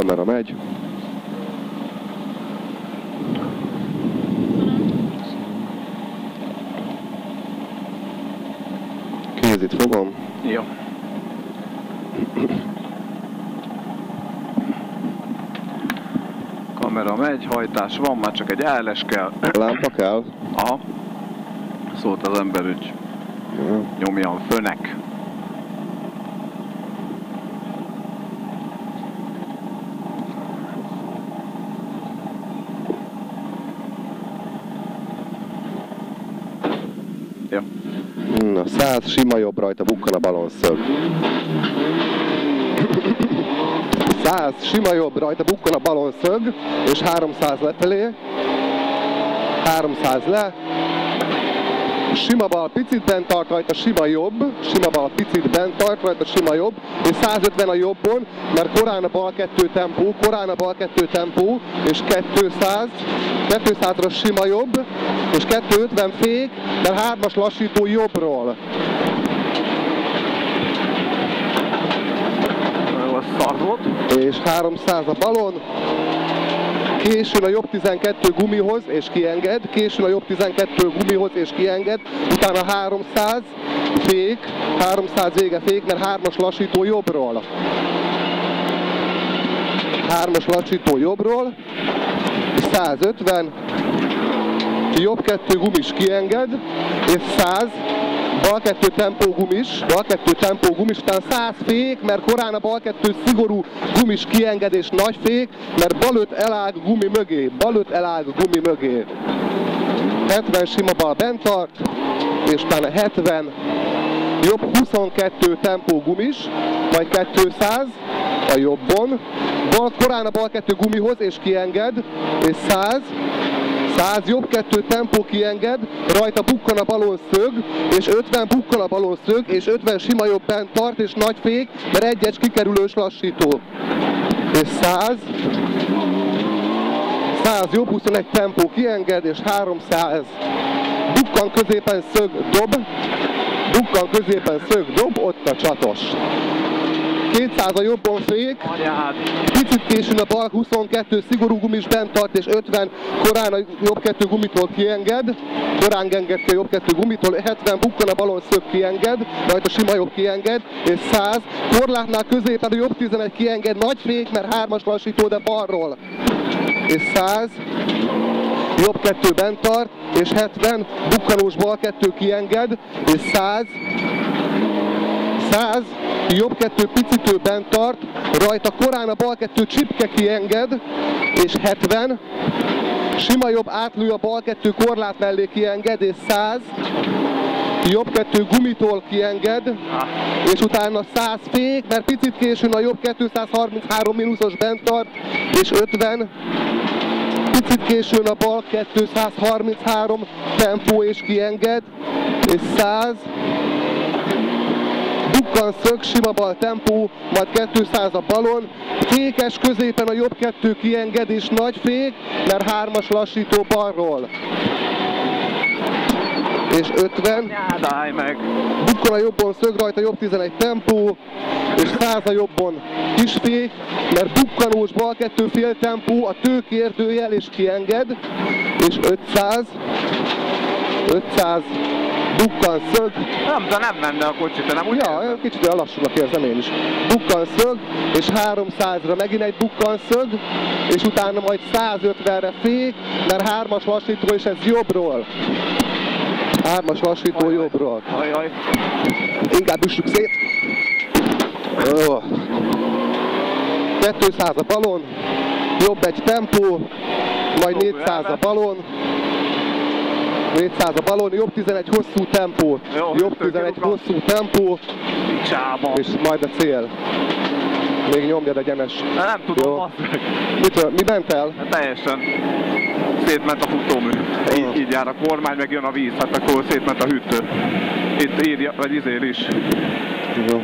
kamera megy. Kézit fogom. Jó. Kamera megy, hajtás van, már csak egy ALS kell. Lámpa kell. Aha. Szólt az ember, hogy nyomjam fönek. Jó. Na, 100 sima jobb rajta bukkan a balonszög. 100 sima jobb rajta bukkan a balonszög, és 300 lefelé. 300 le. Sima bal picit bent tart rajta, sima jobb. Sima bal picit bent tart rajta, sima jobb. És 150 a jobbon, mert korán a bal kettő tempó, korán a bal kettő tempó, és 200. 200-ra sima jobb, és 250 fék, mert hármas lassító jobbról. A szar volt. és 300 a balon, későn a jobb 12 gumihoz és kienged, későn a jobb 12 gumihoz és kienged, utána 300 fék, 300 vége fék, mert 3-as lassító jobbról. 3-as lassító jobbról, és 150, jobb kettő gumis kienged, és 100, bal kettő tempó gumis, bal kettő tempó gumis, utána 100 fék, mert korán a bal kettő szigorú gumis kiengedés nagy fék, mert bal öt elág gumi mögé, bal öt elág gumi mögé. 70 sima bal bent tart, és utána 70, jobb 22 tempó gumis, majd 200 a jobbon, bal, korán a bal kettő gumihoz és kienged, és 100, 100 jobb kettő tempó kienged, rajta bukkan a balon szög, és 50 bukkan a balon szög, és 50 sima jobb bent tart, és nagy fék, mert egyes kikerülős lassító. És 100, 100 jobb 21 tempó kienged, és 300 bukkan középen szög dob, bukkan középen szög dob, ott a csatos. 200 a fék, Anyád. Picit későn a bal 22 szigorú gumis bent tart, és 50 korán a jobb kettő gumitól kienged. Korán enged ki a jobb kettő gumitól, 70 bukkan a balon szög kienged, majd a sima jobb kienged, és 100 korlátnál középen a jobb 11 kienged, nagy fék, mert hármas lassító, de balról. És 100 jobb kettő bent tart, és 70 bukkanós bal kettő kienged, és 100 100, jobb kettő picitő bent tart, rajta korán a bal kettő csipke kienged, és 70, sima jobb átlő a bal kettő korlát mellé kienged, és 100, jobb kettő gumitól kienged, és utána 100 fék, mert picit későn a jobb 233 mínuszos bent tart, és 50, picit későn a bal 233 tempó és kienged, és 100, bukkan szög, sima bal tempó, majd 200 a balon, fékes középen a jobb kettő kienged és nagy fék, mert hármas lassító balról. És 50, Anyád, állj meg. bukkan a jobbon szög rajta jobb 11 tempó, és 100 a jobbon kisfék, mert bukkanós bal kettő fél tempó, a tő kérdőjel és kienged, és 500, 500 bukkan szög, Nem, de nem menne a kocsi, te nem úgy Ja, olyan kicsit olyan lassúnak érzem én is. Bukkan szög, és 300-ra megint egy bukkan szög, és utána majd 150-re fék, mert hármas lassító, és ez jobbról. Hármas lassító jobbról. Ajaj. Inkább üssük szét. Jó. 200 a balon, jobb egy tempó, majd 400 a balon, 400 a balon, jobb 11 hosszú tempó, Jó, jobb tök 11 jó. hosszú tempó, Csába. és majd a cél. Még nyomjad egyenes. De nem tudom, Jó. Mitől, mi ment el? Hát teljesen szétment a futómű. Így, így jár a kormány, meg jön a víz, hát akkor szétment a hűtő. Itt írja, vagy izél is. Jó.